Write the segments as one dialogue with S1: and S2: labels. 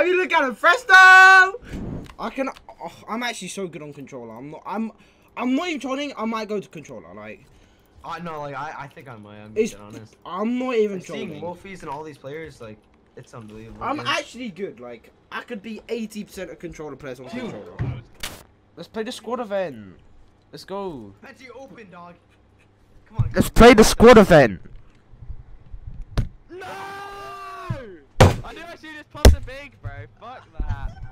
S1: I mean, look at him, Presto! I can. Oh, I'm actually so good on controller. I'm not. I'm. I'm not even trolling. I might go to controller. Like,
S2: I know, like I, I think I might. I'm
S1: it's.
S2: being honest.
S1: I'm not even
S2: Like, seeing
S1: trolling.
S2: Wolfies and all these players, like it's unbelievable.
S1: I'm
S2: dude.
S1: actually good. Like, I could be 80% of controller players on controller. Let's play the squad event. Let's go.
S2: That's you open, dog. Come on.
S1: Let's play the squad event.
S3: No! I knew I should just pump the big, bro. Fuck that.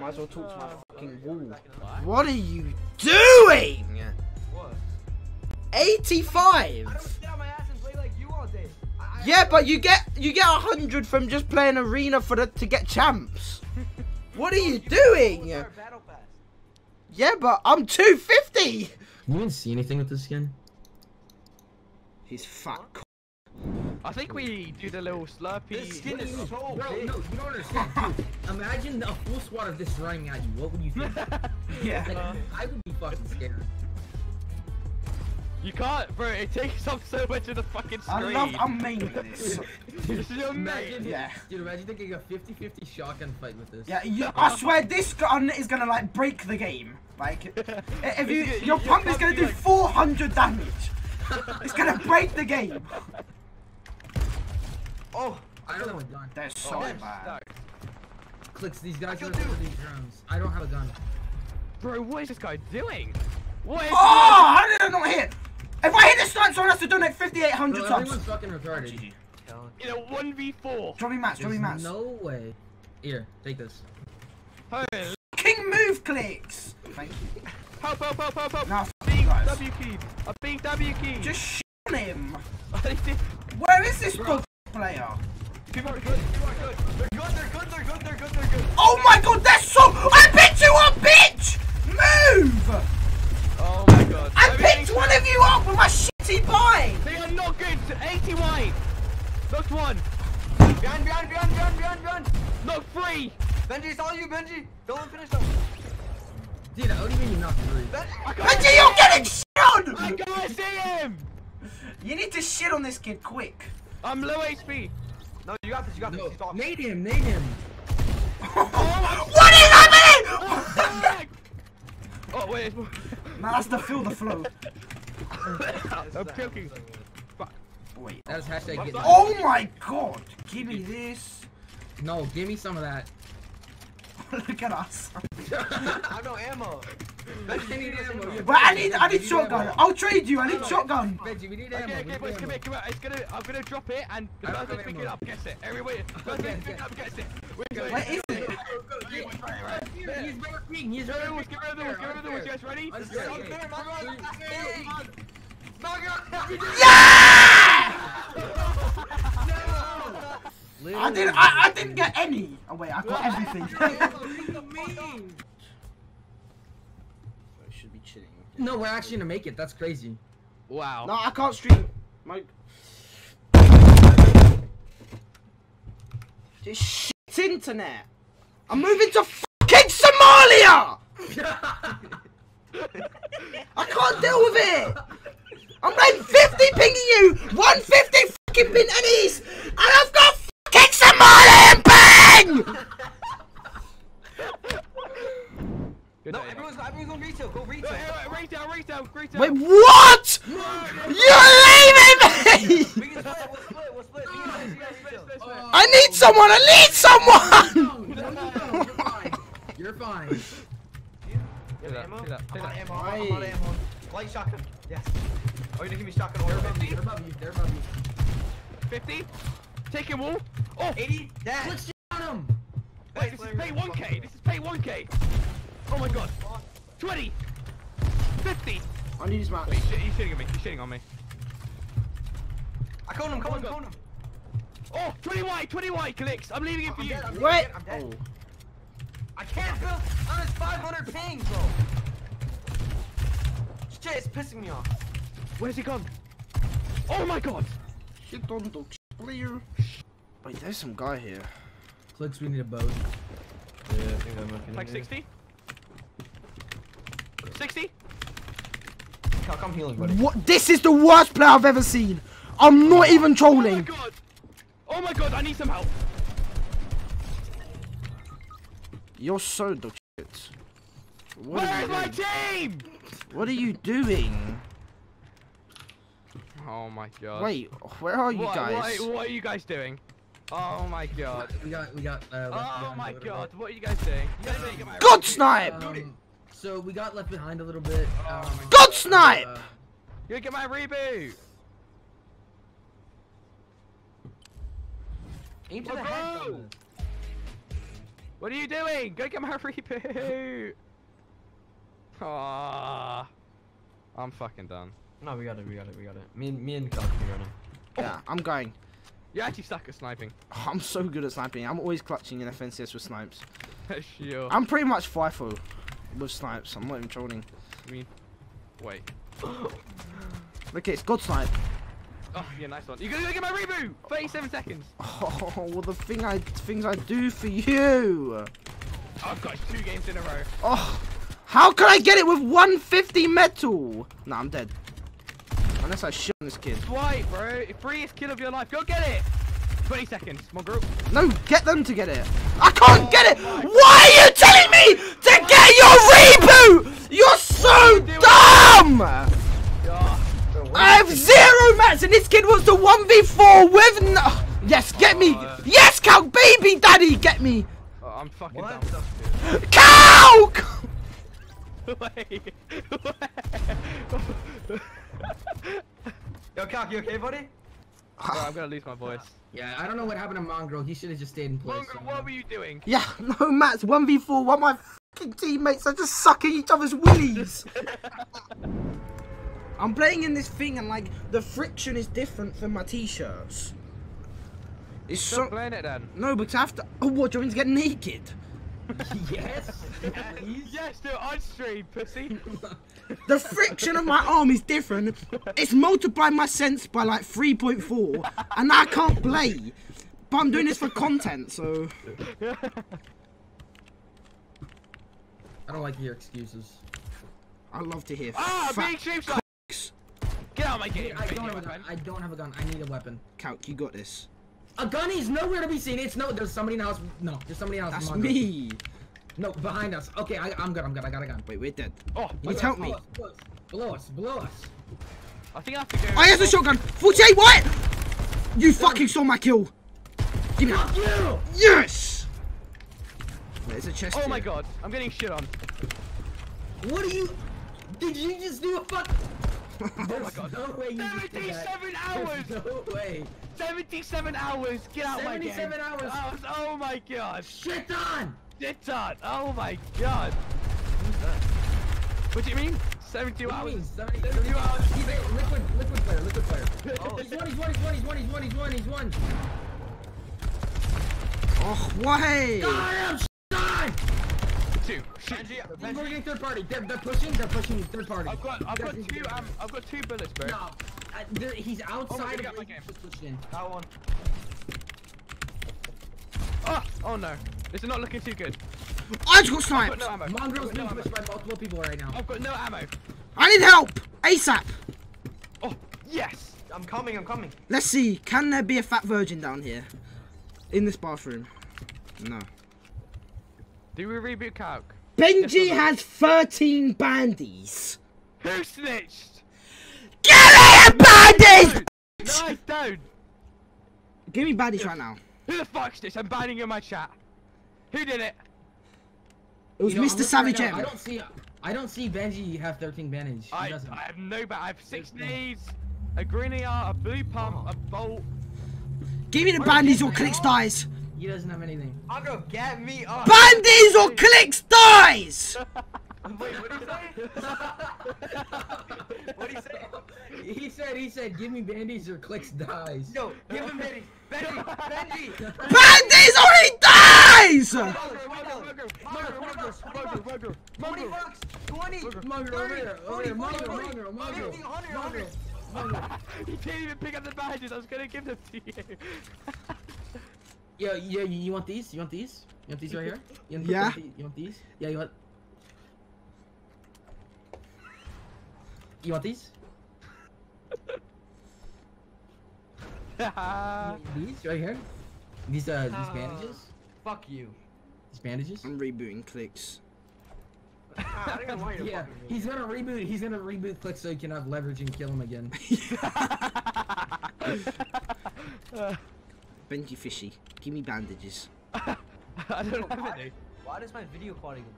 S1: Might as well talk to my fucking wall.
S3: What?
S1: What are you doing?
S2: What?
S1: 85.
S2: I don't sit on my ass and play like you. I, I,
S1: Yeah, but you get you get a 100 from just playing arena for the to get champs. What are you doing? Yeah, but I'm 250.
S4: You didn't see anything with this skin?
S1: He's fat. C-
S3: I think we do the little slurpee.
S2: This skin is so
S4: Bro,
S2: big.
S4: no, you don't understand. Dude, imagine a full squad of this running at you. What would you think?
S1: Yeah.
S4: Like, I would be fucking scared.
S3: You can't, bro. It takes up so much of the fucking
S1: I
S3: screen.
S1: love. I'm maining this.
S3: This is your
S4: Imagine,
S3: mate.
S1: Yeah.
S4: dude, imagine taking a 50-50 shotgun fight with this.
S1: Yeah, you, I swear this gun is gonna like break the game. Like, if you your
S3: your
S1: pump is gonna do
S3: like-
S1: 400 damage. It's gonna break the game.
S2: Oh,
S4: I don't have a gun.
S1: They're oh, so
S3: Oh,
S1: bad.
S3: no.
S4: Clix, these guys
S2: Kill
S4: are over
S2: two.
S4: these drones. I don't have a gun.
S3: Bro, what is this guy doing? What is
S1: Oh, how did I not hit? If I hit this stunt, someone has to donate 5,800
S4: Bro,
S1: subs.
S4: everyone's fucking retarded.
S1: GG.
S3: in a 1v4?
S1: Drop me mats, drop me
S4: There's
S1: mats.
S4: no way. Here, take this.
S3: Holy
S1: King move Clix. Thank you.
S3: help, help, help, help, help.
S1: Now, f-
S3: Being
S1: guys.
S3: W keyed. I'm being W key.
S1: Just sh him. Where is this good player?
S2: people are good. People are good. They're good. They're good. They're good. They're good. They're good.
S1: Oh my god, that's so. I picked you up, bitch! Move!
S3: oh my god.
S1: I
S3: Everything's
S1: picked one of you up with my shitty buy!
S3: They are not good. 80 wide. Knocked one.
S2: Behind, behind, behind, behind, behind, behind.
S3: Knocked three.
S2: Benji, it's all you, Benji. Don't let him finish them.
S4: Dude, what do you mean you knocked three?
S2: Benji.
S1: Benji, you're getting shit on!
S3: I can't see him.
S1: You need to shit on this kid quick.
S3: I'm low HP.
S2: No, you got this. You got this.
S4: No,
S2: He's off.
S4: nade him, nade him.
S1: Oh what is happening?
S3: Oh wait. it's
S1: Nah, that's the feel the flow.
S3: I'm joking.
S1: Wait.
S4: That's hashtag get
S1: Oh my god! Give me this.
S4: No, give me some of that.
S1: Look at us.
S2: I have no ammo. Benji,
S4: I need
S2: need this
S4: ammo,
S2: ammo.
S4: yeah.
S1: But I need I need shotgun. I'll trade you. I need shotgun.
S4: Benji, we need ammo. we
S3: okay, boys, come here, come here. It's gonna, I'm gonna drop it, and the
S4: I don't
S3: person
S4: have
S3: pick it up gets it. Everybody, person
S4: Okay,
S3: pick it up gets it. We're.
S1: Where is it?
S4: He's working. He's
S3: Get rid of the
S4: working.
S3: get rid of the woods, get rid of the woods. You guys ready?
S4: Let's
S2: You're
S4: go.
S2: unfair, my man.
S4: Three,
S2: Knock it out.
S1: I didn't I, I didn't get any. Oh wait, I got everything. Should chilling.
S4: No, we're actually gonna make it. That's crazy.
S3: Wow.
S1: No, I can't stream. My this shit internet. I'm moving to fucking Somalia. I can't deal with it. I'm like 50 pinging you, 150 fucking Bintanese, and I've got fucking Somalian ping.
S3: Good
S2: No,
S3: day,
S2: everyone's everyone's going retail. Go retail.
S3: mate. Hey, wait, Retail, retail, retail.
S1: Wait, what? You're leaving me.
S2: Split. We'll split. We'll split. Me and Benji got retail.
S3: Split, split.
S1: I need someone. I need someone.
S4: No, no, no, you're fine. You're fine.
S2: You have
S3: that,
S2: ammo?
S3: take that,
S2: I'm on ammo. I'm on ammo. Light shotgun. Yes. Oh, you're gonna give me shotgun
S4: They're
S2: or
S4: above you. They're above you. They're above you.
S3: 50. Taking wall. Oh,
S2: 80? That.
S4: Click shit on him.
S3: wait, this is pay 1k. This is pay 1k. Oh my god. 20. 50.
S1: I need his match.
S3: Wait, he's, shit- he's shitting on me. He's shitting on me.
S2: I cone him, cone him, cone him.
S3: Oh, 20 white, 20 white Clix. I'm leaving it for
S2: I'm
S3: you.
S2: dead, I'm dead,
S1: Wait.
S2: I'm dead.
S1: Oh.
S2: I can't build on his 500 ping, bro. Shit, it's pissing me off.
S3: Where's he gone? Oh my god.
S1: Shit on the clear. Wait, there's some guy here.
S4: Clix, we need a boat.
S2: Yeah, I think I'm looking.
S3: Like 60? 60?
S2: Cal, come healing, buddy.
S1: What? This is the worst player I've ever seen. I'm not even trolling.
S3: Oh my
S1: trolling.
S3: god. Oh my god, I need some help.
S1: You're so dog shit. What are
S3: Where's
S1: you
S3: my
S1: doing?
S3: team?
S1: What are you doing?
S3: Oh my god.
S1: Wait, where are you
S3: what,
S1: guys?
S3: What, what are you guys doing? Oh my god.
S4: We got, we got. Uh,
S3: Oh my god. What are you guys doing? You guys need to get my
S1: God snipe!
S4: Um, so we got left behind a little bit.
S3: Oh
S4: Um,
S1: God snipe!
S4: uh,
S3: You get my reboot.
S2: Aim to the head.
S3: What are you doing? Go get my reboot. Ah, I'm fucking done.
S2: No, we got it. We got it. We got it. Me and me and Coach, we got it.
S1: Yeah, I'm going.
S3: You actually suck at sniping.
S1: Oh, I'm so good at sniping. I'm always clutching in FNCS with snipes.
S3: sure.
S1: I'm pretty much FIFO with snipes. I'm not even trolling.
S3: I mean, wait.
S1: Look, it's God snipe.
S3: Oh, yeah, nice one. You gonna go get my reboot. 37 seconds.
S1: Oh, well, the thing I things I do for you.
S3: I've got two games in a row.
S1: Oh, how can I get it with 150 metal? Nah, I'm dead. Unless I shit on this kid.
S3: Swipe, bro. Freest kill of your life. Go get it. 20 seconds. On, group.
S1: No, get them to get it. I can't get it. Oh Why are you telling me 4 with no Yes, get me! Yes, cow baby daddy, get me!
S3: Oh, I'm fucking
S2: what?
S3: down.
S1: Cow!
S3: Wait.
S2: Yo, Cow, you okay, buddy?
S3: Bro, I'm gonna lose my voice.
S4: Yeah, I don't know what happened to Mongraal. He should have just stayed in place.
S3: Mongraal, what were you doing?
S1: Yeah, no, Matt's 1v4. One my fucking teammates are just sucking each other's willies. I'm playing in this thing and like, the friction is different from my t-shirts. It's
S3: Stop
S1: so...
S3: playing it then.
S1: No, because I have to... Oh, what, do you want me to get naked?
S4: yes.
S3: Please? Yes, do it on stream, pussy.
S1: The friction of my arm is different. It's multiplied my sense by like 3.4, and I can't play. But I'm doing this for content, so.
S4: I don't like your excuses.
S1: I love to hear.
S3: Ah,
S1: fat
S3: being stream shot.
S1: cocks.
S3: Get out of my game.
S4: I don't have a gun. I don't have a gun. I need a weapon.
S1: Calc, you got this.
S4: A gun is nowhere to be seen. It's no. There's somebody in the house. No, there's somebody in the house.
S1: That's me.
S4: No, behind us. Okay, I, I'm good. I'm good. I got a gun.
S1: Wait, we're dead.
S3: Oh,
S1: You help me.
S4: Below us. Below us.
S3: I think I have to go.
S1: Oh, he has a shotgun. 48, what? You fucking saw my kill. Give me that.
S4: Fuck you!
S1: Yes! There's a chest
S3: Oh my god, I'm getting shit on.
S4: What are you? Did you just do a fuck?
S3: Oh
S4: There's
S3: my god.
S4: no way you just did that.
S3: 77 hours!
S4: There's no way.
S3: 77 hours! Get out of my game!
S4: 77 hours.
S3: Oh, hours! Oh my god!
S4: Shit on!
S3: Shit on! Oh my god! What do you mean? 72
S4: What
S3: hours?
S4: mean? 70,
S3: 72 hours!
S4: He's a liquid, liquid player, liquid player.
S3: Oh,
S4: He's one, he's one, he's one, he's one, he's one, he's one, he's one.
S1: Oh, why?
S4: Got him! Shit on!
S3: Two. Shoot.
S2: Benji,
S4: We're
S2: Benji.
S4: third party. They're, they're pushing, they're pushing third party.
S3: I've got, I've got two, um, I've got two bullets, bro.
S4: No, uh, he's outside
S3: get
S4: of
S3: my game.
S4: he pushed in.
S2: That one.
S3: Oh, oh no. This is not looking too good.
S1: I just got sniped.
S3: got no. Mongraal's
S4: being
S3: no.
S1: Oh.
S4: pushed by multiple people right now.
S3: I've got no ammo.
S1: I need help! ASAP!
S3: Oh, yes!
S2: I'm coming, I'm coming.
S1: Let's see, can there be a fat virgin down here? In this bathroom? No.
S3: Do we reboot Calc?
S1: Benji
S3: Yes
S1: has 13 bandies.
S3: Who snitched?
S1: Get out of bandies!
S3: No, I don't.
S1: Give me bandies right now.
S3: Who the fuck's this? I'm banning you in my chat. Who did it?
S1: It was
S4: You know,
S1: Mr.
S4: looking
S1: Savage
S4: right now, I
S1: M.
S4: don't see. I don't see Benji have 13 bandage.
S3: I. I have no ba- I have six
S4: There's no-
S3: nades, a grenier, a blue pump, a bolt.
S1: Give me the bandies or Clix dies.
S4: He doesn't have anything.
S2: Agro, get me up.
S1: Bandies or Clix dies!
S2: Wait, what did he say? what did he say?
S4: He said. He said, "Give me bandies or Clix dies."
S2: Yo, give him Benji. Benji, Benji.
S1: Bandies or he dies!
S2: Twenty bucks. Twenty.
S4: Mongraal over here, over here, Mongraal, Mongraal, Mongraal,
S2: 50, 100, 100.
S3: you didn't even pick up the badges. I was gonna give them to you.
S4: Yeah, yeah. You, you want these? You want these? You want these right here? You want,
S1: Yeah.
S4: You want, these? you want these? Yeah. You want? You want these? These right here? These uh these
S2: Uh,
S4: bandages?
S2: Fuck you.
S4: These bandages?
S1: I'm rebooting Clix.
S2: Ah, I don't know why you're
S4: Yeah, he's gonna reboot. He's gonna reboot click so he can have leverage and kill him again.
S1: Benjyfishy, give me bandages.
S3: I don't have
S2: Why,
S3: any.
S2: why does my video quality go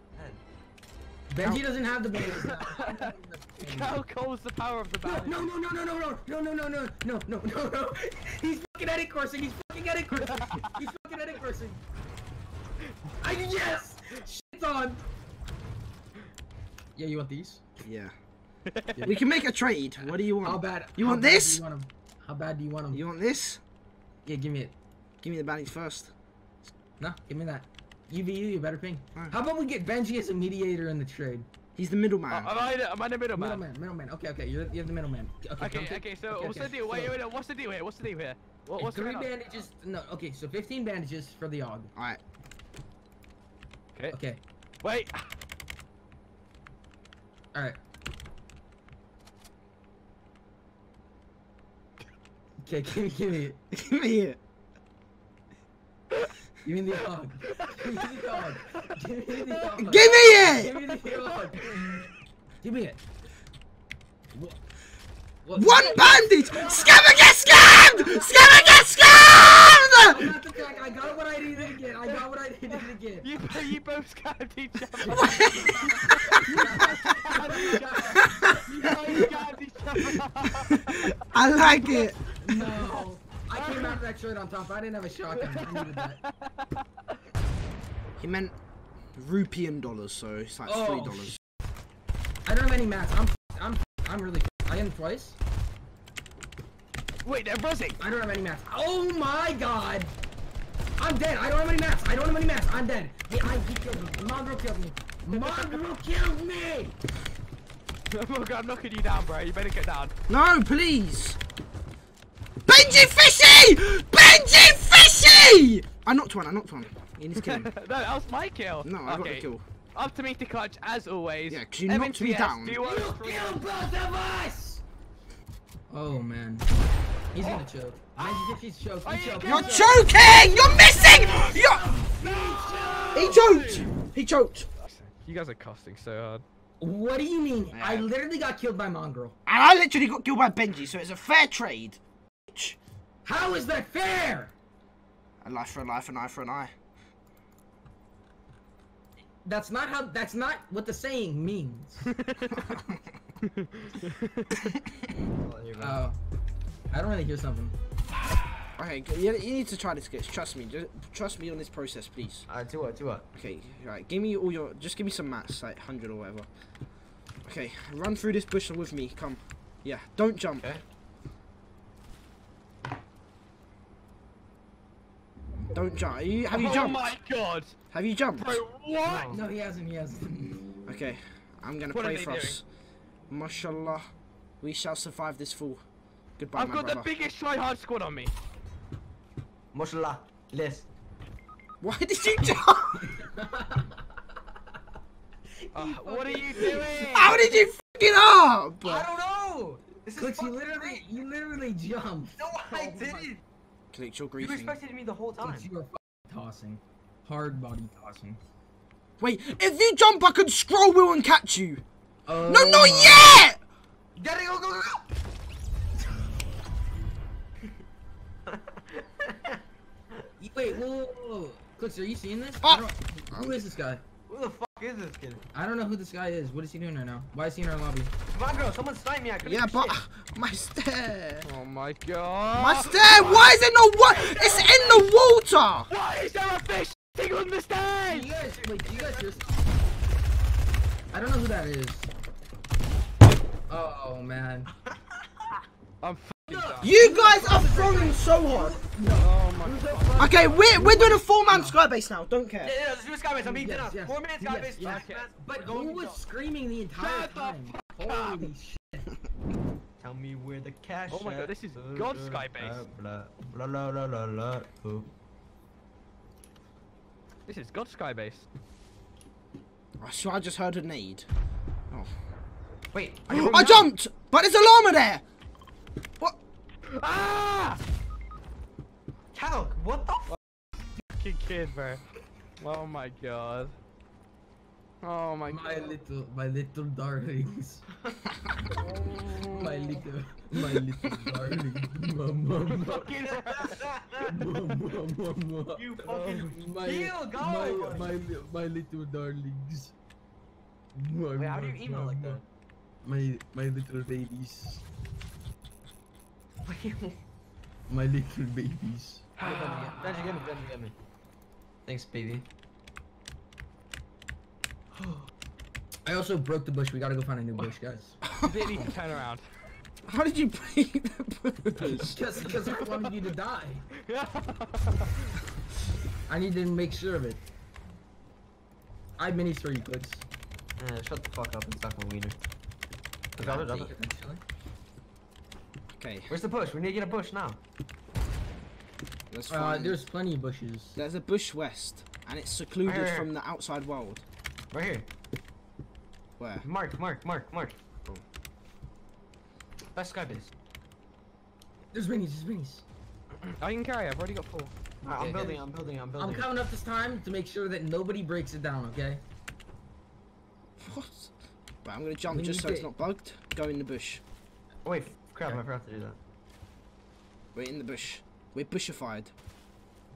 S2: 10?
S4: Benji doesn't have the bandages now.
S3: How cold's the power of the bandage?
S4: No, no, no, no, no, no, no, no, no, no, no, no, no, no. He's fucking edit coursing. He's fucking edit coursing. He's fucking edit coursing. I yes. Shit's on. Yeah, you want these?
S1: Yeah. we can make a trade. What do you want?
S4: How bad?
S1: You
S4: how
S1: want
S4: bad do
S1: this?
S4: You want 'em? How bad do you want them?
S1: You want this?
S4: Yeah, give me it.
S1: Give me the bandage first.
S4: No, give me that. UVU, you better ping.
S1: Alright.
S4: How about we get Benji as a mediator in the trade?
S1: He's the
S3: Uh,
S1: middleman.
S3: am I the, am I the middleman?
S4: Middleman, middleman. Okay, okay, you're you're the middleman. Okay,
S3: Okay,
S4: come
S3: okay, so
S4: okay,
S3: what's
S4: okay.
S3: the deal? Wait,
S4: So,
S3: wait, wait, what's the deal here? What's the deal here? What, what's
S4: three
S3: going on?
S4: bandages. No, okay, so 15 bandages for the Og.
S1: Alright.
S3: Okay.
S4: Okay,
S3: Wait.
S4: all Okay, give me, give me,
S1: Give me it.
S4: give me the Og. Give me the Og. Give me the Og.
S1: Give me
S4: Give me the Og. Give me it. What? What?
S1: One bandage! Scammer get scammed! Scammer get
S4: I'm
S1: scammed!
S4: not the guy. I got what I needed to get. I got what I needed to get.
S3: You, you both scammed each other. you both scammed each other.
S1: I like it.
S4: No. I came out of that shirt on top. I didn't have a shotgun. I needed that.
S1: He meant rupian dollars, so it's like
S4: Oh,
S1: three dollars.
S4: I don't have any mats. I'm I'm I'm really I am twice.
S3: Wait, they're buzzing.
S4: I don't have any mats. Oh my god! I'm dead. I don't have any mats. I don't have any mats. I'm dead. He, I, he killed me. Mongraal killed me. Mongraal killed me!
S3: oh my god, I'm knocking you down, bro. You better get down.
S1: No, please. Benjyfishy! Benji Fishy! I knocked one. I knocked one. You need to kill
S3: no, that was my kill.
S1: No, I got
S3: okay.
S1: the kill.
S3: Up to me to clutch as always.
S1: Yeah, 'cause you knocked me down.
S3: Do you want
S4: You
S3: to
S4: killed both of us! Oh man. He's gonna oh. choke. Benji, if he's choked,
S3: Oh,
S4: he
S3: yeah,
S1: You're
S3: go.
S1: choking! You're missing! You're... He choked! He choked.
S3: You guys are costing so hard.
S4: What do you mean? I literally got killed by Mongraal.
S1: And I literally got killed by Benji, so it's a fair trade. Bitch.
S4: How is that fair?
S1: A life for a life, an eye for an eye.
S4: That's not how. That's not what the saying means. Oh, I don't really hear something.
S1: Okay, you, you need to try this, guys. Trust me. Just trust me on this process, please.
S2: Alright, do what, Do what?
S1: Okay, right. Give me all your. Just give me some mats, like hundred or whatever. Okay, run through this bush with me. Come. Yeah, don't jump.
S2: Okay.
S1: Don't jump. Are you, have you
S3: oh
S1: jumped?
S3: my god.
S1: Have you jumped?
S3: Bro, what?
S4: No, he hasn't. He hasn't.
S1: Okay, I'm gonna
S3: What
S1: pray
S3: they
S1: for us. Mashallah, we shall survive this fall. Goodbye,
S3: I've
S1: my
S3: got the
S1: brother.
S3: biggest tryhard squad on me.
S2: Mashallah. Less.
S1: Why did you jump?
S3: Uh, what are you doing?
S1: How did you f it up?
S2: I don't know! This
S4: Clix, you literally, you literally jumped.
S2: No, I
S4: Oh
S2: didn't!
S1: Click your
S2: You
S1: griefing.
S2: expected me the whole time.
S4: You are tossing. Hard body tossing.
S1: Wait, if you jump, I can scroll wheel and catch you.
S4: Oh
S1: No, not
S4: my-
S1: yet.
S2: Gotta go, go, go,
S4: Wait, whoa, whoa, whoa. Clix, are you seeing this?
S1: Oh.
S4: Who is this guy?
S2: Who the fuck is this kid?
S4: I don't know who this guy is. What is he doing right now? Why is he in our lobby?
S2: Come on, girl, someone snipe me. I couldn't
S1: Yeah, but my stair.
S3: Oh my god.
S1: My stair. Why is it no what? It's in the water.
S3: Why is there a fish sitting on the
S4: Do
S3: stage?
S4: you guys, wait, do you guys hear? I don't know who that is. Oh man.
S3: I'm fucking done.
S1: You guys are throwing so hard.
S3: Oh.
S1: Okay, we're we're doing a four man sky base now. Don't care.
S2: Yeah, yeah, let's do a skybase. I'm eating
S4: Yes, yes.
S2: Four minutes skybase.
S4: Yes, yes.
S2: Yes,
S4: But
S2: We're
S4: who was screaming the entire
S3: Shut the
S4: time?
S3: fuck up.
S4: Holy shit.
S2: Tell me where the cash
S3: Oh my God, this is God Skybase.
S2: uh, blah.
S3: This is God Skybase.
S1: I swear I just heard a need. Oh.
S2: Wait,
S1: I jumped, but there's a llama there. What?
S3: Ah!
S2: Calc, what the f?
S3: Fucking kid, bro. Oh my god. Oh my
S4: My
S3: god.
S4: little, my little darlings. my little, my little darling. Mama,
S2: Fucking
S4: mama,
S2: You fucking
S4: my,
S2: heal, go!
S4: my, my, li- my little darlings. My,
S2: Wait, how do you email like that?
S4: My, my little babies. My little babies.
S2: Benji, get me, Benji, get me. Thanks, baby.
S4: I also broke the bush. We gotta go find a new bush, guys.
S3: baby, turn around.
S1: How did you break the bush?
S4: Because, because I wanted you to die. I need to make sure of it. I have minis for you, Clix.
S2: Uh, shut the fuck up and suck my wiener. Drop it, drop it.
S1: Okay,
S2: Where's the bush? We need to get a bush now.
S1: let's
S4: Uh,
S1: find.
S4: there's plenty of bushes.
S1: There's a bush west, and it's secluded
S2: Where?
S1: from the outside world.
S2: Right here.
S1: Where?
S2: Mark, mark, mark, mark. Boom. Best sky base.
S4: There's minis, there's minis.
S3: I can carry. I've already got four.
S2: Alright,
S4: Okay,
S2: I'm building. I'm building, I'm building.
S4: I'm coming up this time to make sure that nobody breaks it down, okay?
S1: What? Right, I'm gonna jump
S4: We
S1: just so it's not bugged. Go in the bush.
S2: Oh, wait, crap, I forgot to do that.
S1: We're in the bush. We're bushified.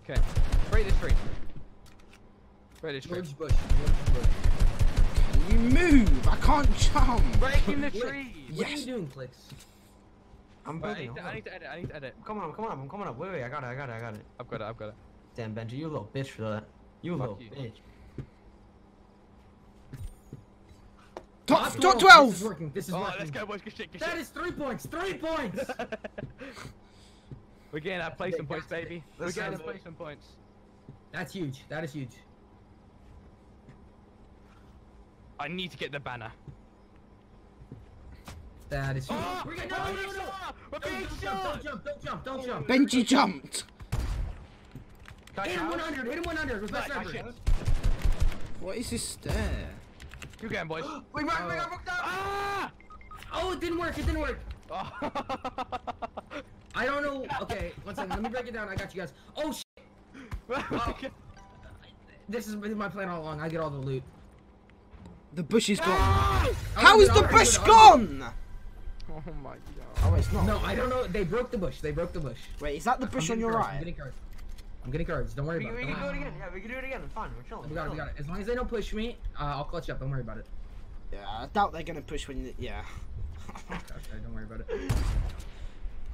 S3: Okay. Break this tree. Break this tree.
S4: George Bush. George Bush.
S1: Can you move? I can't jump.
S3: Breaking the
S4: Wait,
S3: tree.
S4: What are you doing, Clix?
S2: I'm
S3: Right, I, need to,
S2: hold
S3: I need to edit. I need to edit.
S2: I'm coming up, I'm coming up, I'm coming up. Wait, wait, I got it, I got it, I got it.
S3: I've got it. I've got it.
S2: Damn, Benji, you a little bitch for that. You a
S3: Fuck
S2: little
S3: you.
S2: bitch.
S1: Top,
S4: Top
S1: top
S4: 12. This is working. This is
S3: Oh,
S4: working.
S3: let's go, boys. Good shit. Good
S4: That
S3: shit.
S4: is three points. Three points.
S3: We're getting our placement
S4: Okay,
S3: points, baby. We're getting our placement points.
S4: That's huge. That is huge.
S3: I need to get the banner.
S4: That is huge.
S3: Oh,
S4: We're
S3: we're
S4: no, no, no, no.
S3: shot! We're
S4: Don't, don't jump, don't jump, don't jump, don't jump.
S1: Benji jumped.
S2: Guys,
S4: Hit him 100, hit him 100 with best
S3: Right,
S4: effort.
S1: What is this stair?
S3: You get him, boys.
S2: Wait, Mark, Mark, I broke down!
S3: ah!
S4: Oh, it didn't work, it didn't work.
S3: Oh.
S4: I don't know. Okay, one second, let me break it down. I got you guys. Oh, shit. This is this is my plan all along. I get all the loot.
S1: The bush is gone.
S3: Ah!
S1: How is the
S4: I'll-
S1: bush gone?
S3: Oh my god.
S1: Oh, it's not.
S4: No, I don't know. They broke the bush. They broke the bush.
S1: Wait, is that the
S4: I'm
S1: bush on your
S4: cards, I'm
S1: right?
S4: Getting cards. I'm getting cards. Don't worry
S2: We,
S4: about
S2: we
S4: it.
S2: We can
S4: Don't
S2: it again. Yeah, we can do it again. It's fine. We're chilling.
S4: We got it. We got it. As long as they don't push me, uh, I'll clutch up. Don't worry about it.
S1: Yeah, I doubt they're gonna push when. You, yeah.
S4: Okay, don't worry about it.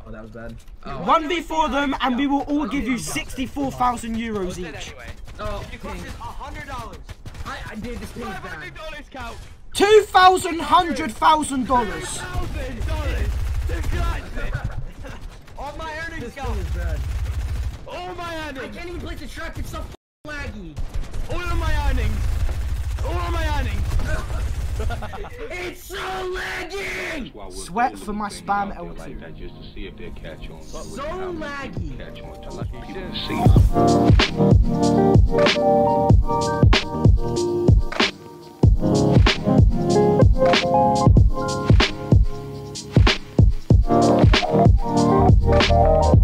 S4: Oh, that was bad. Oh,
S1: One v four them, and we will all give you sixty-four thousand euros each.
S3: anyway.
S4: oh
S2: It costs
S4: ping.
S2: us a hundred dollars.
S4: I, I did this ping's
S3: Five
S4: bad.
S3: dollars count.
S1: Two thousand hundred thousand dollars.
S3: Thousand dollars. To God,
S2: All my earnings
S4: This
S3: all my earnings!
S4: I can't even place the track. it's so laggy!
S3: All of my earnings! All of my earnings!
S4: it's so laggy!
S1: Sweat for my spam LT.
S5: Like just to see if they catch on.
S4: So laggy!
S5: Catch on to people see.